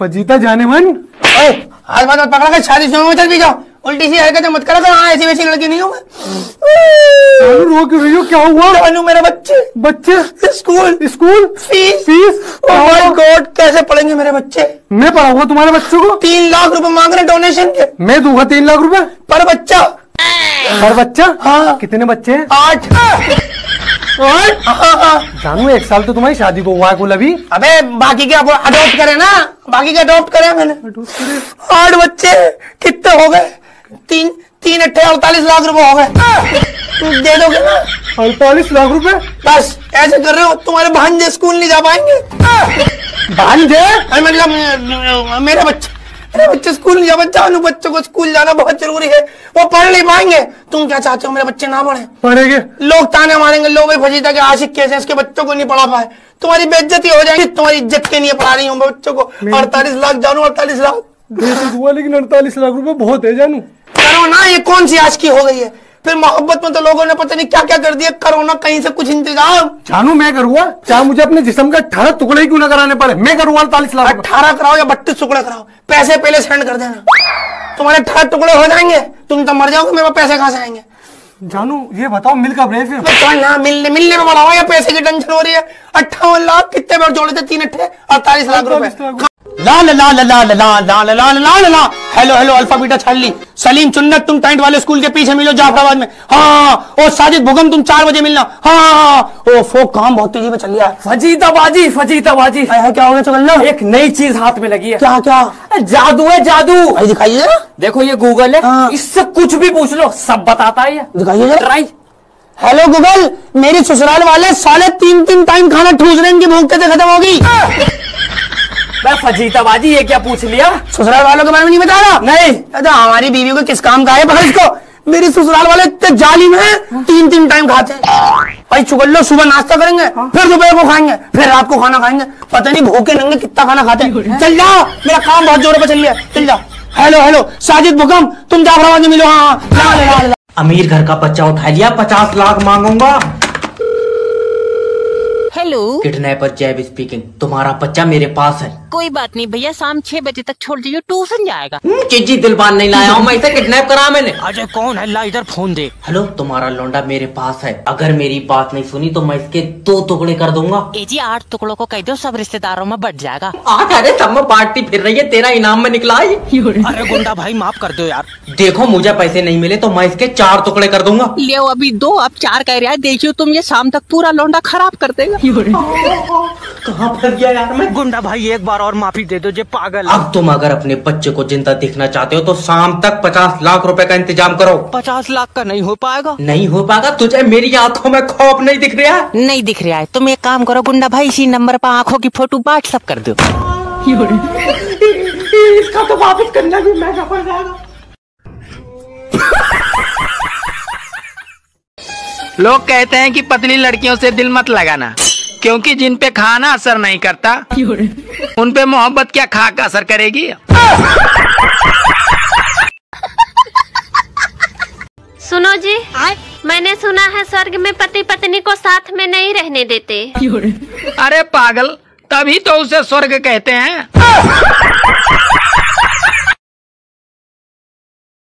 Fajita जाने मन। ओए हाथ बात पकड़ा कर शादी शुरू में चल भी जाओ। उल्टी सी हरकतें मत करो तो हाँ ऐसी वैसी लड़की नहीं हूँ मैं। रो क्यों रही हो क्या हुआ? जानू मेरे बच्चे। बच्चे? School. School? Fees. Fees? Oh my god कैसे पढ़ेंगे मेरे बच्चे? मैं पढ़ाऊँगा तुम्हारे बच्चों को। तीन लाख रुपए मांग रहे डोनेशन के। मैं दूँगा तीन लाख रुपए। पर बच्चा। पर बच्चा? हाँ। कितने बच्चे हैं? आठ। जानू एक साल तो तुम्हारी शादी को हुआ है कुल अभी। अबे बाकी के अडॉप्ट करे ना। बाकी के अडॉप्ट करे मैंने। आठ बच्चे कितने हो गए? तीन तीन अट्ठे अड़तालीस लाख रुपए हो गए। दे दोगे ना? अड़तालीस लाख रुपए? बस ऐसे कर रहे हो तुम्हारे भांजे स्कूल नहीं जा पाएँगे। भांजे? मतलब मेरे बच्चे मेरे बच्चे स्कूल नहीं जा बच्चा बच्चों को स्कूल जाना बहुत ज़रूरी है। वो पढ़ नहीं पाएँगे। तुम क्या चाहते हो मेरे बच्चे ना पढ़े? पढ़ेंगे। लोग ताने मारेंगे लोग फजीता के आशिक कैसे इसके बच्चों को नहीं पढ़ा पाए। तुम्हारी बेइज्जती हो जाएगी तुम्हारी इज़्ज़त के लिए पढ़ा रही हूँ बच्चों को। अड़तालीस लाख जानू अड़तालीस लाख। तो लेकिन अड़तालीस लाख रुपये बहुत है जानू। करो ना ये कौन सी आज की हो गई है? फिर मोहब्बत में तो लोगों ने पता नहीं क्या क्या कर दिया करो ना कहीं से कुछ इंतज़ाम। जानू मैं करूँगा? चाहे मुझे अपने जिसम का अठारह टुकड़े क्यों ना कराने पड़े मैं करूँगा अड़तालीस लाख अठारह कराओ या बत्तीस टुकड़े कराओ पैसे पहले सेंड कर देना। तुम्हारे अठारह टुकड़े हो जाएँगे तुम तो मर जाओगे मेरे पास पैसे कहाँ से आएँगे? जानू ये बताओ मिल कब रहे फिर? तो ना मिलने मिलने में बढ़ाओ या पैसे की टेंशन हो रही है? अट्ठावन लाख कितने बार जोड़े थे तीन अट्ठे अड़तालीस लाख रुपए। ला ला ला ला ला ला ला ला ला ला ला ला हेलो हेलो अल्फ़ा बीटा छाली सलीम चुन्नत तुम टेंट वाले स्कूल के पीछे मिलो जाफराबाद में हाँ ओ साजिद भुगम तुम चार बजे मिलना हाँ हाँ हाँ। ओ फोक काम बहुत तेज़ी में चल रहा है फजीताबाजी फजीताबाजी हाय, हाय, क्या हो गया चल एक नई चीज़ हाथ में लगी है क्या क्या जादू है जादू दिखाइए देखो ये गूगल है हाँ। इससे कुछ भी पूछ लो सब बताता है दिखाइए जरा ट्राई हेलो गूगल मेरी ससुराल वाले साले तीन तीन टाइम खाना ठूस रहे हैं इनकी भूख कैसे खत्म होगी मैं फजीताबाजी ये क्या पूछ लिया? ससुराल वालों के बारे में नहीं बता रहा? नहीं। अच्छा हमारी बीवी को किस काम का है? पकड़ इसको मेरे ससुराल वाले इतने जालिम हैं तीन तीन टाइम खाते हैं। भाई चुगल सुबह नाश्ता करेंगे फिर दोपहर को खाएँगे फिर रात को खाना खाएँगे। पता नहीं भूखे नंगे कितना खाना खाते हैं। चल जाओ मेरा काम बहुत जोरों पर चल रहा है चल जाओ। हेलो हेलो साजिद भुकम तुम जाफराबाद में मिलो हाँ हाँ। अमीर घर का बच्चा उठा लिया पचास लाख मांगूँगा। हेलो। किडनैपर जैब स्पीकिंग तुम्हारा बच्चा मेरे पास है। कोई बात नहीं भैया शाम छह बजे तक छोड़ दीजिए ट्यूशन जाएगा। हम्म, चीजी दिलबान नहीं लाया हूँ मैं इसे किडनैप करा मैंने। अजय कौन है? ला इधर फ़ोन दे। हेलो तुम्हारा लौंडा मेरे पास है। अगर मेरी बात नहीं सुनी तो मैं इसके दो टुकड़े कर दूँगा। ए जी आठ टुकड़ों को कह दो सब रिश्तेदारों में बढ़ जाएगा। आज अरे सब में पार्टी फिर रही है तेरा इनाम में निकला है अरे गुंडा भाई माफ़ कर दो यार। देखो मुझे पैसे नहीं मिले तो मैं इसके चार टुकड़े कर दूँगा। ले अभी दो अब चार कह रहा है देखियो तुम ये शाम तक पूरा लौंडा खराब कर देगा। कहाँ फंस गया यार मैं? गुंडा भाई एक बार और माफ़ी दे दो जे पागल अब तुम अगर अपने बच्चे को ज़िंदा देखना चाहते हो तो शाम तक पचास लाख रुपए का इंतज़ाम करो। पचास लाख का नहीं हो पाएगा? नहीं हो पाएगा? तुझे मेरी आँखों में खौफ नहीं दिख रहा? है नहीं दिख रहा है। तुम एक काम करो गुंडा भाई इसी नंबर पर आँखों की फ़ोटो व्हाट्सअप कर दो। इसका तो वापस करना भी महँगा पड़ जाएगा लोग कहते हैं कि पतली लड़कियों से दिल मत लगाना। क्योंकि जिन पे खाना असर नहीं करता उन पे मोहब्बत क्या खा का असर करेगी? सुनो जी आए? मैंने सुना है स्वर्ग में पति पत्नी को साथ में नहीं रहने देते। अरे पागल तभी तो उसे स्वर्ग कहते हैं।